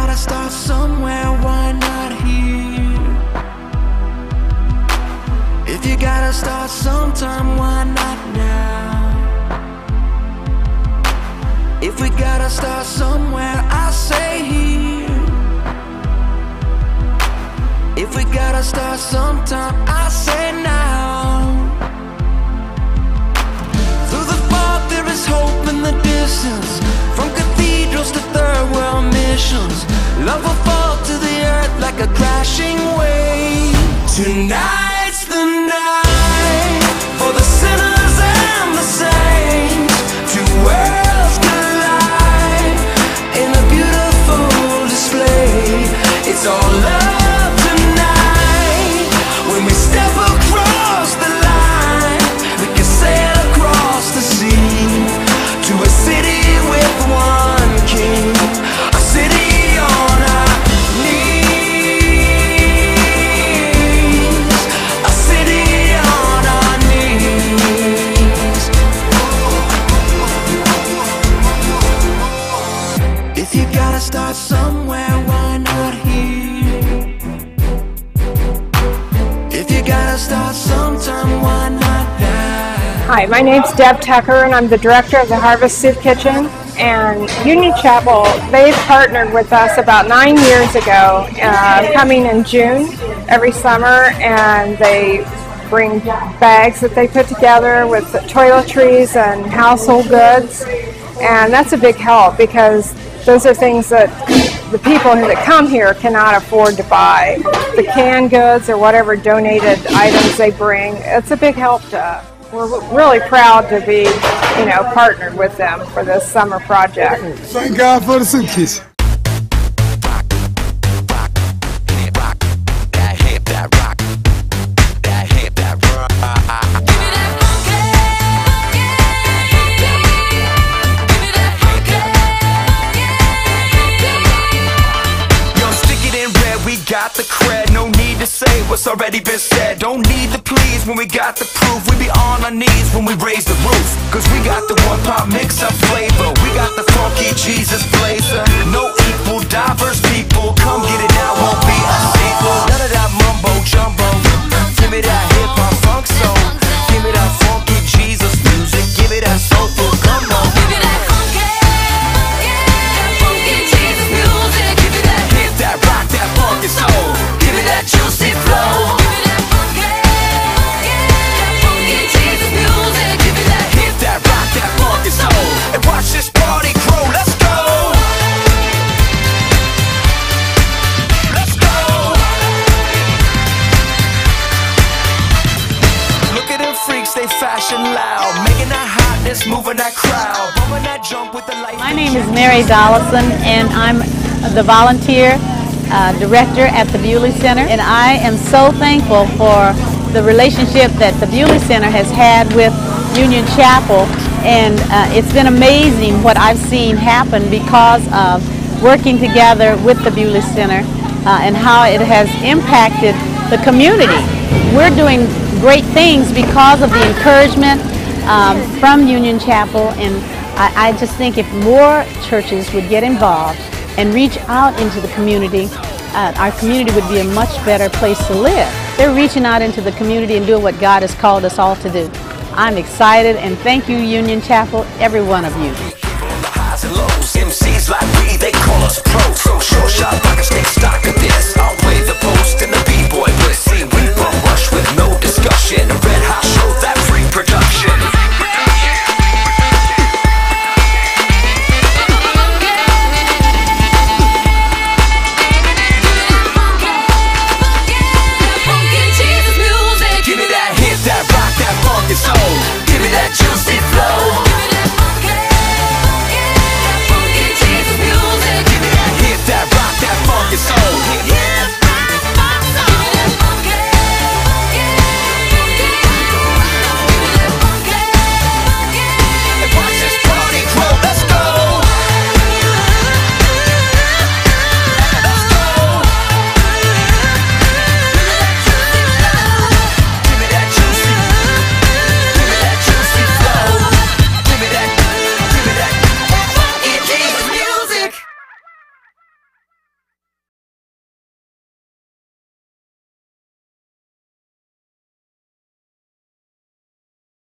gotta start somewhere, why not here? If you gotta start sometime, why not now? If we gotta start somewhere, I say here. If we gotta start sometime, I say now. Tonight's the night for the sinners and the saints. Two worlds collide in a beautiful display. It's all love If you gotta start somewhere, why not here? If you gotta start sometime, why not? Hi, my name's Deb Tucker, and I'm the director of the Harvest Soup Kitchen. And Union Chapel, they've partnered with us about nine years ago, uh, coming in June every summer, and they bring bags that they put together with toiletries and household goods. And that's a big help because those are things that the people that come here cannot afford to buy. The canned goods or whatever donated items they bring, it's a big help to us. We're really proud to be, you know, partnered with them for this summer project. Thank God for the suitcase. Got the proof. We be on our knees when we raise the roof. Cause we got the one pot mix up flavor. We got the funky Jesus blazer. No equal, diverse people. Come get it now, fashion loud. Making that hotness, moving that crowd. Bumping that with the light. My name is Mary Dollison, and I'm the volunteer uh, director at the Buley Center. And I am so thankful for the relationship that the Buley Center has had with Union Chapel. And uh, it's been amazing what I've seen happen because of working together with the Buley Center uh, and how it has impacted the community. We're doing great things because of the encouragement um, from Union Chapel, and I, I just think if more churches would get involved and reach out into the community, uh, our community would be a much better place to live. They're reaching out into the community and doing what God has called us all to do. I'm excited, and thank you, Union Chapel, every one of you.